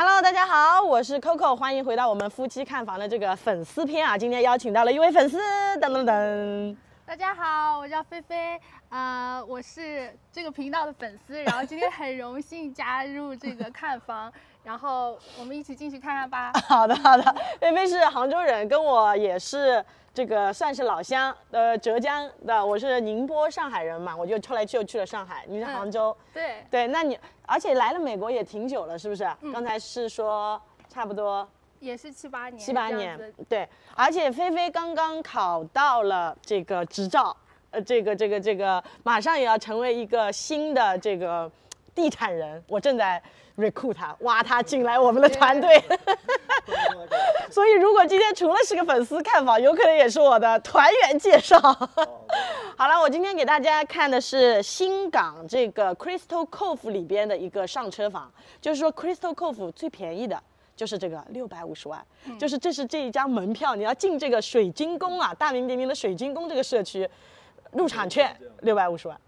Hello，大家好，我是 Coco，欢迎回到我们夫妻看房的这个粉丝篇啊。今天邀请到了一位粉丝，噔噔噔。大家好，我叫菲菲，呃，我是这个频道的粉丝，然后今天很荣幸加入这个看房，然后我们一起进去看看吧。好的，好的。菲菲是杭州人，跟我也是这个算是老乡，呃，浙江的，我是宁波上海人嘛，我就后来就去了上海。你是杭州？对对，那你而且来了美国也挺久了，是不是？刚才是说差不多。也是七八年，七八年，对，而且菲菲刚刚考到了这个执照，呃，这个这个这个，马上也要成为一个新的这个地产人，我正在 recruit 他，挖他进来我们的团队。所以如果今天除了是个粉丝看房，有可能也是我的团员介绍。好了，我今天给大家看的是新港这个 Crystal Cove 里边的一个上车房，就是说 Crystal Cove 最便宜的。就是这个六百五十万，就是这是这一张门票，你要进这个水晶宫啊，大名鼎鼎的水晶宫这个社区，入场券六百五十万，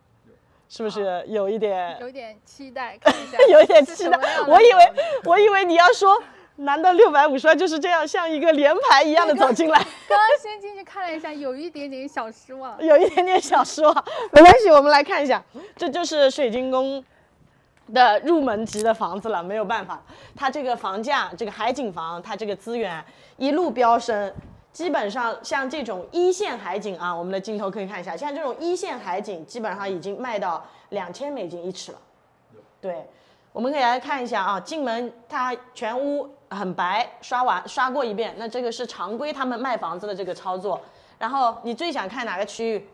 是不是有一点？有点期待，看一下。有点期待，我以为我以为你要说，难道六百五十万就是这样像一个连排一样的走进来？刚刚先进去看了一下，有一点点小失望。有一点点小失望，没关系，我们来看一下，这就是水晶宫。的入门级的房子了，没有办法，它这个房价，这个海景房，它这个资源一路飙升，基本上像这种一线海景啊，我们的镜头可以看一下，像这种一线海景，基本上已经卖到两千美金一尺了。对，我们可以来看一下啊，进门它全屋很白，刷完刷过一遍，那这个是常规他们卖房子的这个操作。然后你最想看哪个区域？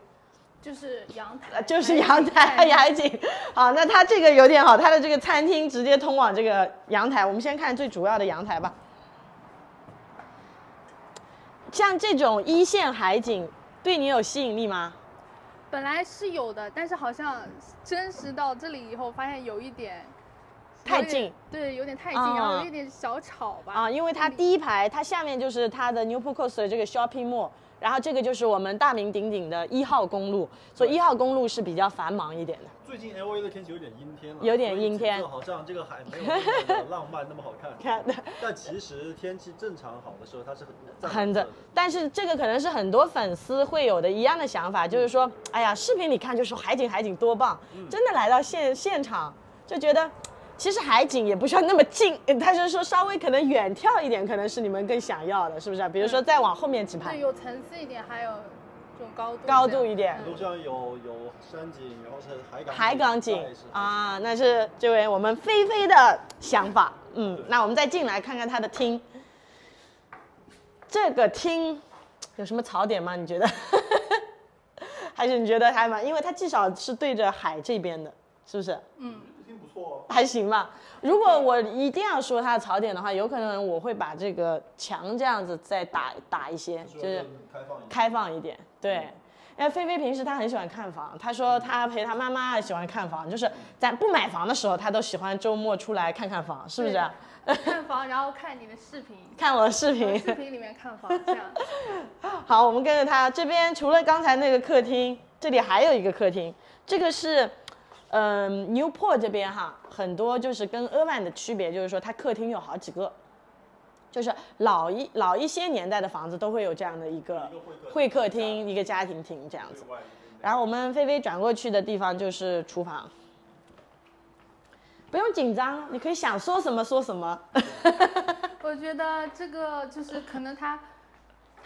就是阳台，就是阳台海景。好，那它这个有点好，它的这个餐厅直接通往这个阳台。我们先看最主要的阳台吧。像这种一线海景，对你有吸引力吗？本来是有的，但是好像真实到这里以后，发现有一点太近。对，有点太近，然后有一点小吵吧。啊，因为它第一排，它下面就是它的 Newport Coast 的这个 Shopping Mall。然后这个就是我们大名鼎鼎的一号公路，所以一号公路是比较繁忙一点的。最近 L A 的天气有点阴天了，有点阴天，好像这个海没有那么浪漫，那么好看。但其实天气正常好的时候，它是很很的。但是这个可能是很多粉丝会有的一样的想法，就是说，哎呀，视频里看就说海景海景多棒，真的来到现现场就觉得。其实海景也不需要那么近，他是说稍微可能远眺一点，可能是你们更想要的，是不是？比如说再往后面几排，对，有层次一点，还有这种高度，高度一点。路上有有山景，然后是海港海港景啊，那是这位我们菲菲的想法。嗯，那我们再进来看看他的厅，这个厅有什么槽点吗？你觉得？还是你觉得还蛮？因为它至少是对着海这边的，是不是？嗯。还行吧。如果我一定要说它的槽点的话，有可能我会把这个墙这样子再打打一些，就是开放一点。对，因为菲菲平时她很喜欢看房，她说她陪她妈妈喜欢看房，就是在不买房的时候，她都喜欢周末出来看看房，是不是？看房，然后看你的视频，看我的视频，视频里面看房这样。好，我们跟着他这边，除了刚才那个客厅，这里还有一个客厅，这个是。嗯，Newport 这边哈，很多就是跟 Irvine 的区别，就是说它客厅有好几个，就是老一老一些年代的房子都会有这样的一个会客厅，一个家庭厅这样子。然后我们菲菲转过去的地方就是厨房，不用紧张，你可以想说什么说什么。我觉得这个就是可能他。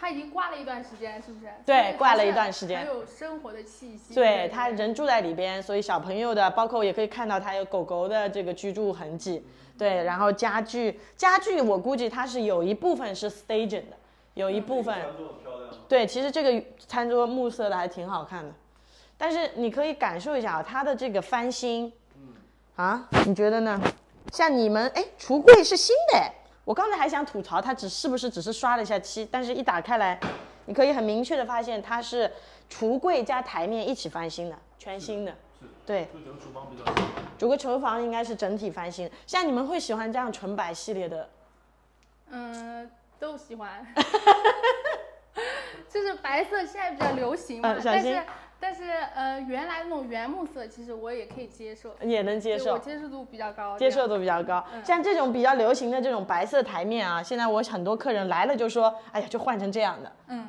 他已经挂了一段时间，是不是？对，挂了一段时间。还有生活的气息。对他人住在里边，所以小朋友的，包括也可以看到他有狗狗的这个居住痕迹。对，然后家具，家具我估计它是有一部分是 staging 的，有一部分。对，其实这个餐桌木色的还挺好看的，但是你可以感受一下啊，它的这个翻新。嗯。啊，你觉得呢？像你们，哎，橱柜是新的哎。我刚才还想吐槽它只是不是只是刷了一下漆，但是一打开来，你可以很明确的发现它是橱柜加台面一起翻新的，全新的。对。整个厨房比较整个厨房应该是整体翻新。像你们会喜欢这样纯白系列的？嗯，都喜欢。就是白色现在比较流行嘛，但是但是呃，原来那种原木色，其实我也可以接受，也能接受我，接受度比较高，接受度比较高。嗯像这种比较流行的这种白色台面啊，现在我很多客人来了就说，哎呀，就换成这样的，嗯，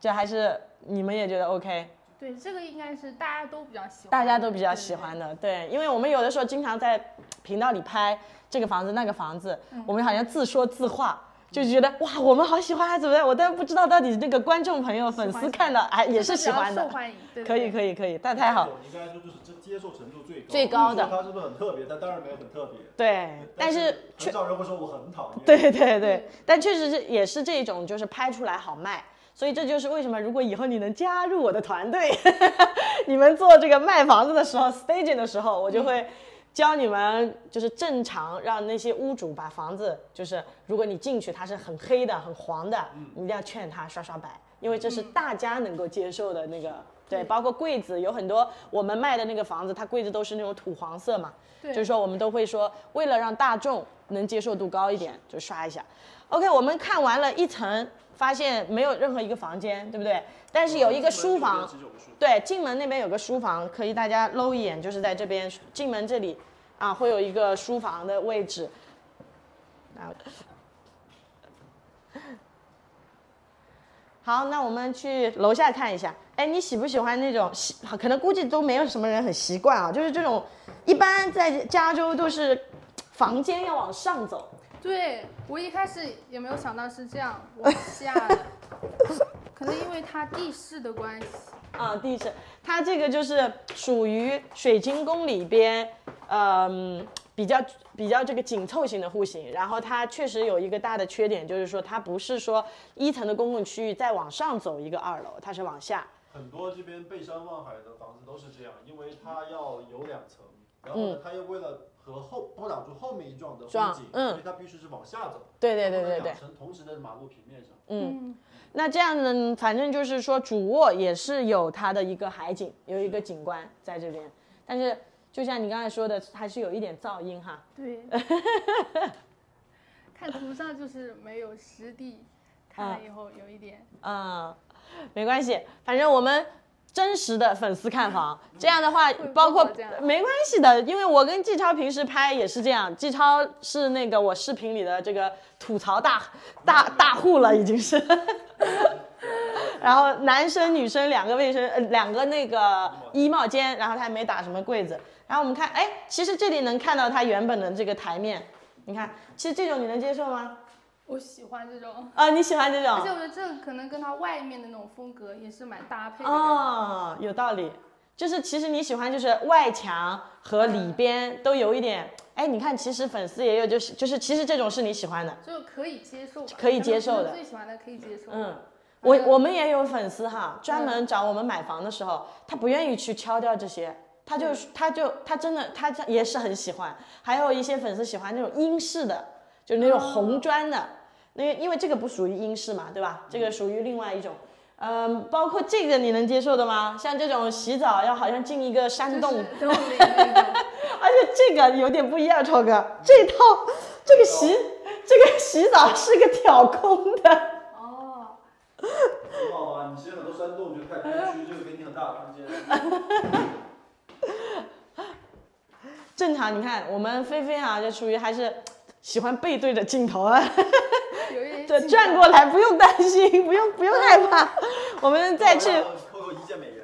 这还是你们也觉得 OK，对，这个应该是大家都比较喜欢，大家都比较喜欢。的。对，因为我们有的时候经常在频道里拍这个房子那个房子，嗯我们好像自说自话。就觉得哇，我们好喜欢啊，怎么样？我但不知道到底那个观众朋友、粉丝看到，哎，也是喜欢的受。欢迎，对可以，可以，可以，但太好。你刚才说就是这接受程度最高，最高的他是不是很特别？但当然没有很特别。对，但是很少人会说我很讨厌。对对对，但确实是也是这种，就是拍出来好卖，所以这就是为什么如果以后你能加入我的团队，你们做这个卖房子的时候，staging 的时候，我就会教你们就是正常让那些屋主把房子，就是如果你进去它是很黑的、很黄的，你一定要劝他刷刷白，因为这是大家能够接受的那个。对，包括柜子，有很多我们卖的那个房子，它柜子都是那种土黄色嘛，对就是说我们都会说，为了让大众能接受度高一点，就刷一下。OK，我们看完了一层，发现没有任何一个房间，对不对？但是有一个书房，对，进门那边有个书房，可以大家搂一眼，就是在这边进门这里啊，会有一个书房的位置。啊，好，那我们去楼下看一下。哎，你喜不喜欢那种习？可能估计都没有什么人很习惯啊，就是这种，一般在加州都是房间要往上走，对我一开始也没有想到是这样往下的，可能因为它地势的关系。啊，地势，它这个就是属于水晶宫里边，嗯，比较比较这个紧凑型的户型。然后它确实有一个大的缺点，就是说它不是说一层的公共区域再往上走一个二楼，它是往下。很多这边背山望海的房子都是这样，因为它要有两层，然后呢，它又为了和后不挡住后面一幢的风景，嗯所以它必须是往下走。对对对对对两层同时在马路平面上。嗯，那这样呢，反正就是说主卧也是有它的一个海景，有一个景观在这边，但是就像你刚才说的，还是有一点噪音哈。对，看图上就是没有实地看了以后有一点。嗯，没关系，反正我们真实的粉丝看房，这样的话，包括没关系的，因为我跟季超平时拍也是这样，季超是那个我视频里的这个吐槽大大大户了，已经是。然后男生女生两个卫生呃两个那个衣帽间，然后他还没打什么柜子。然后我们看，哎，其实这里能看到他原本的这个台面，你看，其实这种你能接受吗？我喜欢这种，啊，你喜欢这种？而且我觉得这个可能跟它外面的那种风格也是蛮搭配的。哦，有道理。就是其实你喜欢就是外墙和里边都有一点，哎，你看其实粉丝也有就是就是其实这种是你喜欢的，就可以接受，可以接受的最喜欢的可以接受。嗯。我我们也有粉丝哈，专门找我们买房的时候，他不愿意去敲掉这些，他就他就他真的他也是很喜欢。还有一些粉丝喜欢那种英式的，就是那种红砖的，那因为这个不属于英式嘛，对吧？这个属于另外一种。嗯，包括这个你能接受的吗？像这种洗澡要好像进一个山洞，就是洞。而且这个有点不一样，超哥，这套这个洗这个洗澡是个挑空的。哦，很好啊，你其实很多山洞就太空区，这个给你很大的空间。正常，你看我们菲菲啊，就属于还是喜欢背对着镜头啊，有一点对，转过来不用担心，不用不用害怕，我们再去，扣扣一键美颜。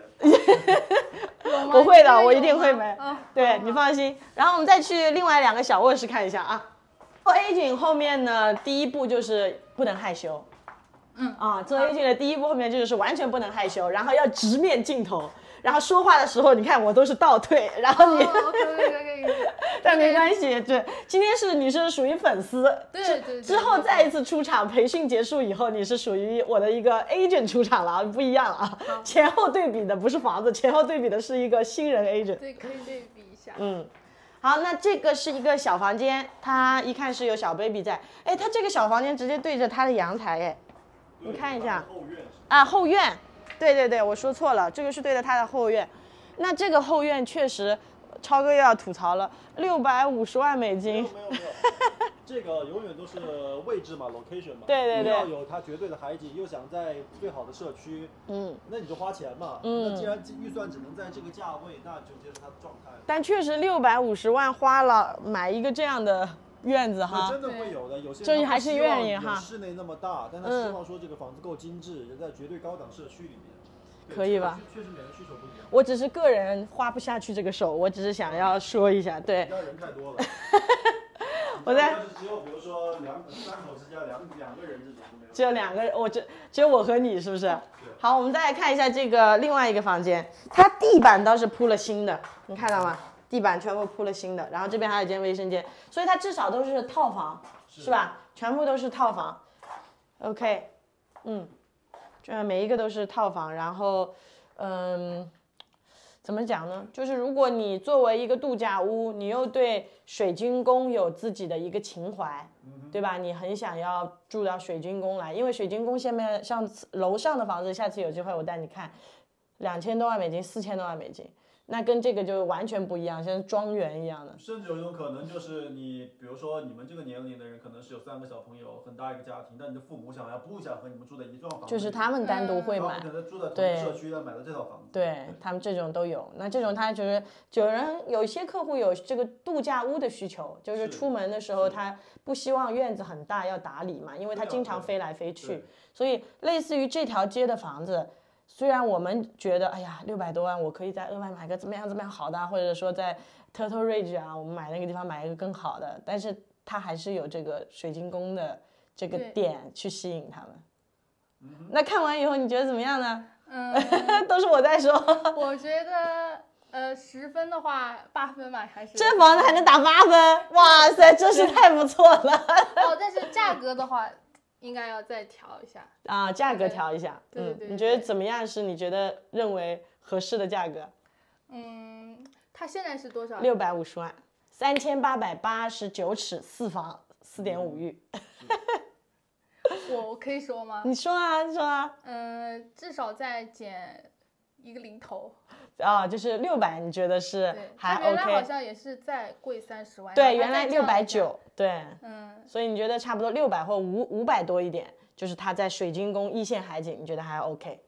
有吗不会的，我一定会吗没啊，对你放心。然后我们再去另外两个小卧室看一下啊。做 A 景后面呢，第一步就是不能害羞。嗯啊，做 A 景的第一步后面就是完全不能害羞，然后要直面镜头，然后说话的时候，你看我都是倒退，然后你。但没关系，对，今天是你是属于粉丝，之对对。对之后再一次出场，培训结束以后，你是属于我的一个 agent 出场了啊，不一样了啊，前后对比的不是房子，前后对比的是一个新人 agent。对，可以对比一下。嗯，好，那这个是一个小房间，它一看是有小 baby 在，哎，它这个小房间直接对着它的阳台，哎，你看一下。后院啊，后院，对对对，我说错了，这个是对着它的后院。那这个后院确实，超哥又要吐槽了，六百五十万美金没有，没有没有，这个永远都是位置嘛，location 嘛。对对对你要有它绝对的海景，又想在最好的社区，嗯，那你就花钱嘛。嗯那既然预算只能在这个价位，那就接受它的状态。但确实六百五十万花了买一个这样的院子，哈，真的会有的。有些就是还是愿意哈室内那么大，但他嗯希望说这个房子够精致，人在绝对高档社区里面。可以吧？确确实每个需求不一样。我只是个人花不下去这个手，我只是想要说一下，对你家人太多了。我在只有比如说两三口之家两两个人这种。只有两个人，我只只有我和你，是不是？好，我们再来看一下这个另外一个房间，它地板倒是铺了新的，你看到吗？地板全部铺了新的，然后这边还有一间卫生间，所以它至少都是套房，是吧？全部都是套房。OK，嗯，这每一个都是套房，然后，嗯，怎么讲呢？就是如果你作为一个度假屋，你又对水晶宫有自己的一个情怀，对吧？你很想要住到水晶宫来，因为水晶宫下面像楼上的房子，下次有机会我带你看，两千多万美金，四千多万美金，那跟这个就完全不一样，像庄园一样的。甚至有一种可能就是你，比如说你们这个年龄的人，可能是有三个小朋友，很大一个家庭，但你的父母想要不想和你们住在一幢房子，就是他们单独会买可，能住在同一个社区的买了这套房子，对他们这种都有。那这种他就是有人有一些客户有这个度假屋的需求，就是是出门的时候他不希望院子很大要打理嘛，因为他经常飞来飞去对，所以类似于这条街的房子。虽然我们觉得，哎呀，六百多万，我可以在额外买个怎么样怎么样好的啊，或者说在 Turtle Ridge 啊，我们买那个地方买一个更好的，但是它还是有这个水晶宫的这个点去吸引他们。嗯那看完以后你觉得怎么样呢？嗯，都是我在说。我觉得呃十分的话八分吧，还是这房子还能打八分，哇塞，真是太不错了哦，但是价格的话应该要再调一下。啊！价格调一下，对对对嗯，你觉得怎么样？是你觉得认为合适的价格？嗯，它现在是多少？六百五十万，三千八百八十九尺四房，四点五浴。我我可以说吗？你说啊，你说啊，嗯，至少再减一个零头。啊，就是六百，你觉得是对，还它原来好像也是再贵三十万。对，原来六。百九，对，嗯，所以你觉得差不多六百或五五百多一点，就是它在水晶宫一线海景，你觉得还 OK？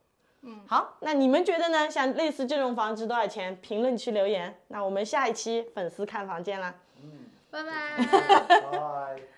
嗯，好，那你们觉得呢？像类似这种房值多少钱？评论区留言。那我们下一期粉丝看房见啦。嗯，拜拜。拜。